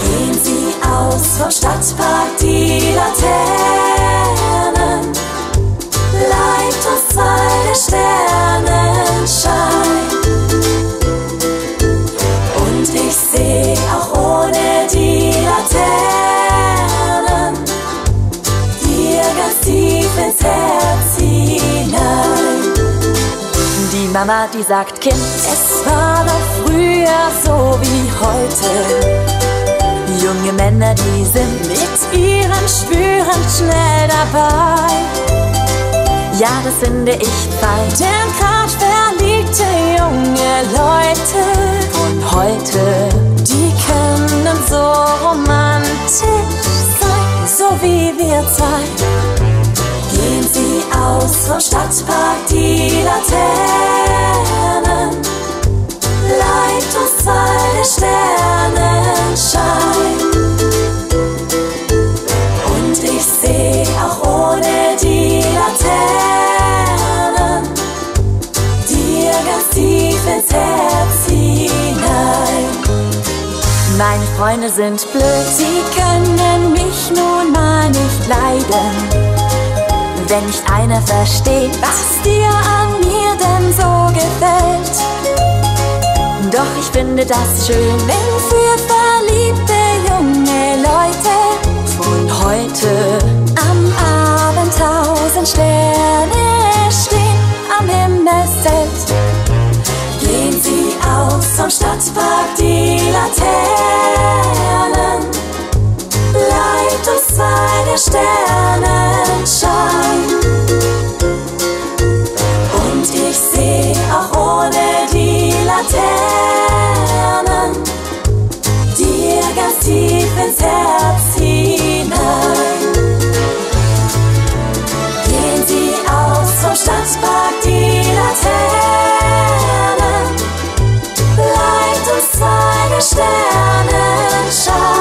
Gehen Sie aus vom Stadtpark die Laternen, uns zwei der Sternenschein. Die Mama, die sagt, Kind, es war doch früher so wie heute. Junge Männer, die sind mit ihren Spüren schnell dabei. Ja, das finde ich fein, denn grad verliebte junge Leute von heute, die können so romantisch sein, so wie wir zwei. Gehen Sie aus vom Stadtpark Freunde sind blöd, sie können mich nun mal nicht leiden. Wenn nicht einer versteht, was dir an mir denn so gefällt. Doch ich finde das schön, wenn für verliebte Sternenschein. Und ich seh auch ohne die Laternen dir ganz tief ins Herz hinein. Gehen sie aus vom Stadtpark, die Laternen. Bleibt uns zwei Sternenschein.